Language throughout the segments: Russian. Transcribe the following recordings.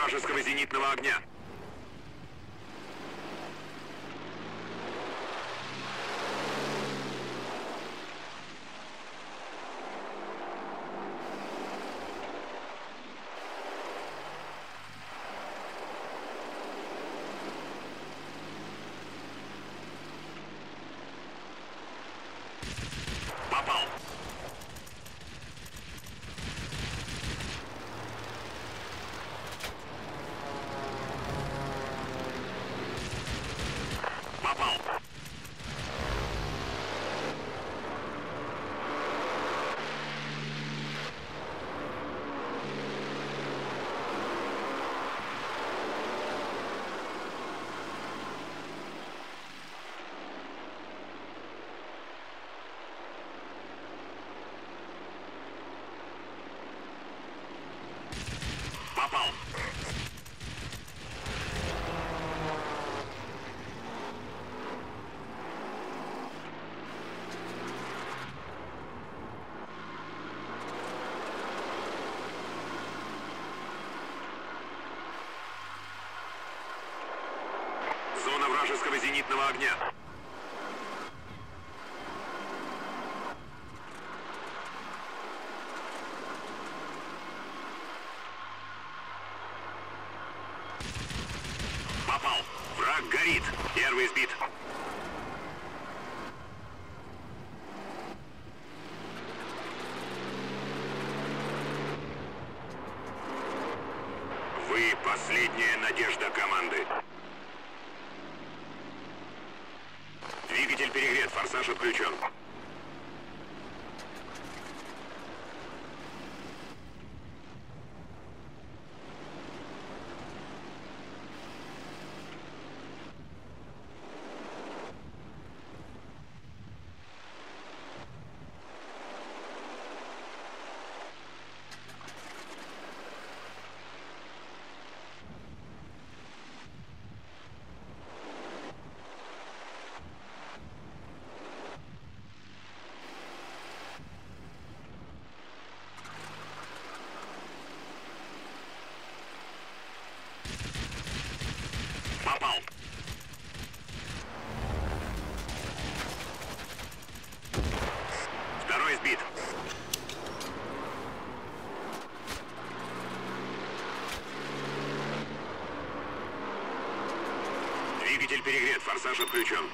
вражеского зенитного огня. Попал. Попал. Попал. Зона вражеского зенитного огня. Попал. Враг горит. Первый сбит. Вы последняя надежда команды. Двигатель перегрет, форсаж отключен. Попал. Второй сбит. Двигатель перегрет, форсаж отключен.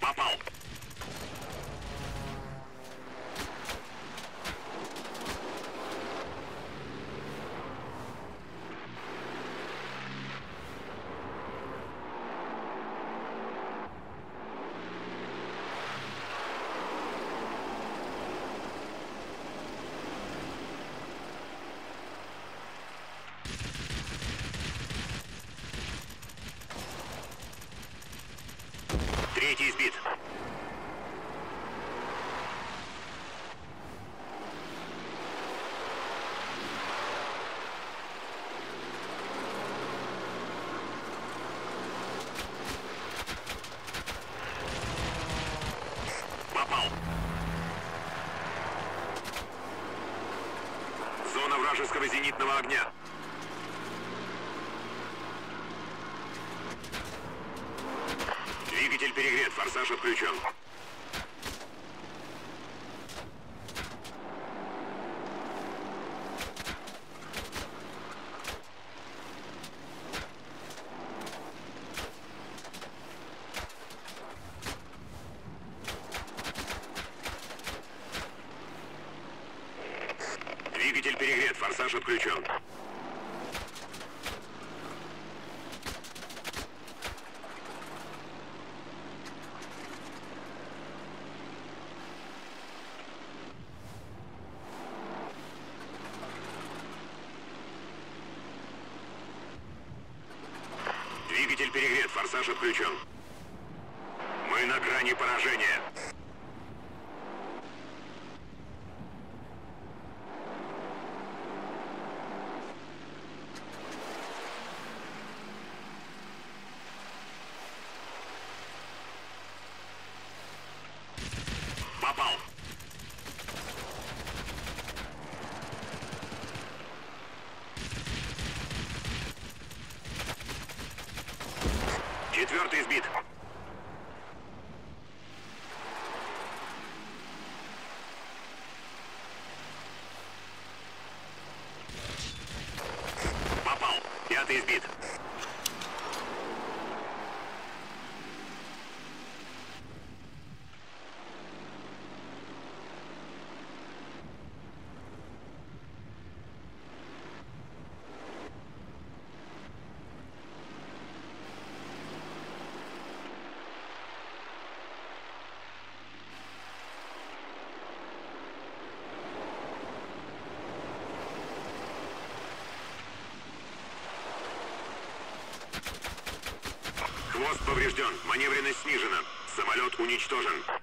Попал. Третий сбит. Попал. Зона вражеского зенитного огня. Двигатель перегрет, форсаж отключен. Двигатель перегрет, форсаж отключен. Двигатель перегрет, форсаж отключен. Мы на грани поражения. Четвертый сбит. Попал. Пятый сбит. Хвост поврежден. Маневренность снижена. Самолет уничтожен.